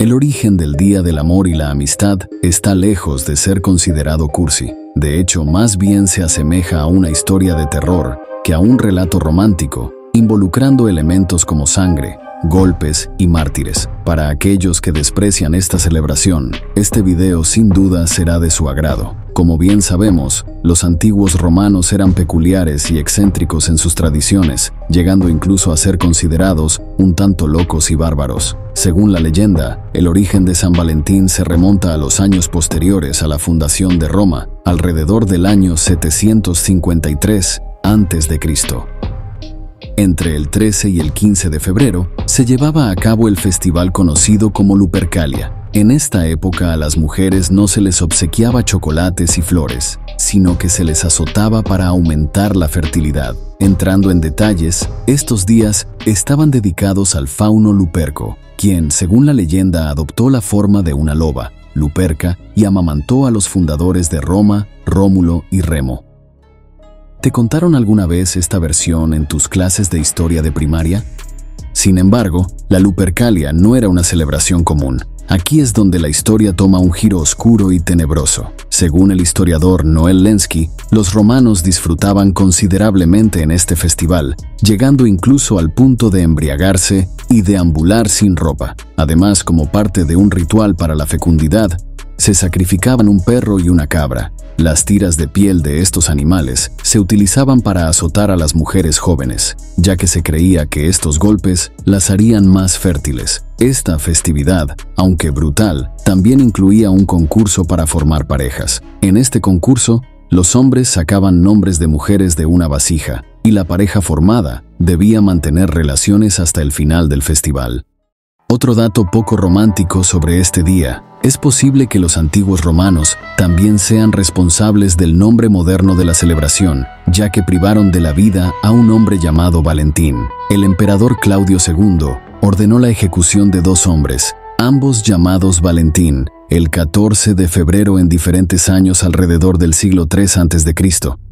El origen del Día del Amor y la Amistad está lejos de ser considerado cursi. De hecho, más bien se asemeja a una historia de terror que a un relato romántico, involucrando elementos como sangre, golpes y mártires. Para aquellos que desprecian esta celebración, este video sin duda será de su agrado. Como bien sabemos, los antiguos romanos eran peculiares y excéntricos en sus tradiciones, llegando incluso a ser considerados un tanto locos y bárbaros. Según la leyenda, el origen de San Valentín se remonta a los años posteriores a la fundación de Roma, alrededor del año 753 a.C. Entre el 13 y el 15 de febrero se llevaba a cabo el festival conocido como Lupercalia. En esta época a las mujeres no se les obsequiaba chocolates y flores, sino que se les azotaba para aumentar la fertilidad. Entrando en detalles, estos días estaban dedicados al fauno Luperco, quien, según la leyenda, adoptó la forma de una loba, Luperca, y amamantó a los fundadores de Roma, Rómulo y Remo. ¿Te contaron alguna vez esta versión en tus clases de historia de primaria? Sin embargo, la Lupercalia no era una celebración común. Aquí es donde la historia toma un giro oscuro y tenebroso. Según el historiador Noel Lenski, los romanos disfrutaban considerablemente en este festival, llegando incluso al punto de embriagarse y deambular sin ropa. Además, como parte de un ritual para la fecundidad, se sacrificaban un perro y una cabra. Las tiras de piel de estos animales se utilizaban para azotar a las mujeres jóvenes, ya que se creía que estos golpes las harían más fértiles. Esta festividad, aunque brutal, también incluía un concurso para formar parejas. En este concurso, los hombres sacaban nombres de mujeres de una vasija, y la pareja formada debía mantener relaciones hasta el final del festival. Otro dato poco romántico sobre este día es posible que los antiguos romanos también sean responsables del nombre moderno de la celebración, ya que privaron de la vida a un hombre llamado Valentín. El emperador Claudio II ordenó la ejecución de dos hombres, ambos llamados Valentín, el 14 de febrero en diferentes años alrededor del siglo III a.C.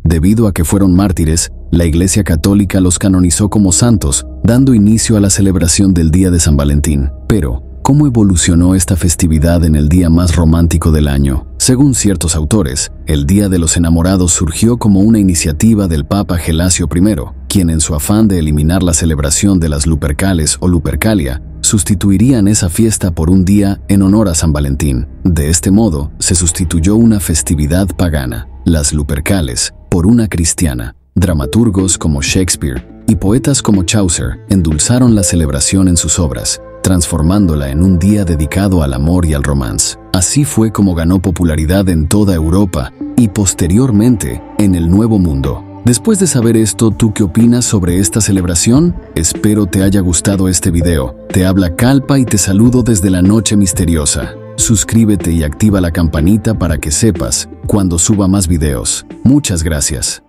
Debido a que fueron mártires, la Iglesia Católica los canonizó como santos, dando inicio a la celebración del Día de San Valentín. Pero, ¿Cómo evolucionó esta festividad en el día más romántico del año? Según ciertos autores, el Día de los Enamorados surgió como una iniciativa del Papa Gelasio I, quien en su afán de eliminar la celebración de las Lupercales o Lupercalia, sustituirían esa fiesta por un día en honor a San Valentín. De este modo, se sustituyó una festividad pagana, las Lupercales, por una cristiana. Dramaturgos como Shakespeare y poetas como Chaucer endulzaron la celebración en sus obras, transformándola en un día dedicado al amor y al romance. Así fue como ganó popularidad en toda Europa y posteriormente en el Nuevo Mundo. Después de saber esto, ¿tú qué opinas sobre esta celebración? Espero te haya gustado este video. Te habla Calpa y te saludo desde la noche misteriosa. Suscríbete y activa la campanita para que sepas cuando suba más videos. Muchas gracias.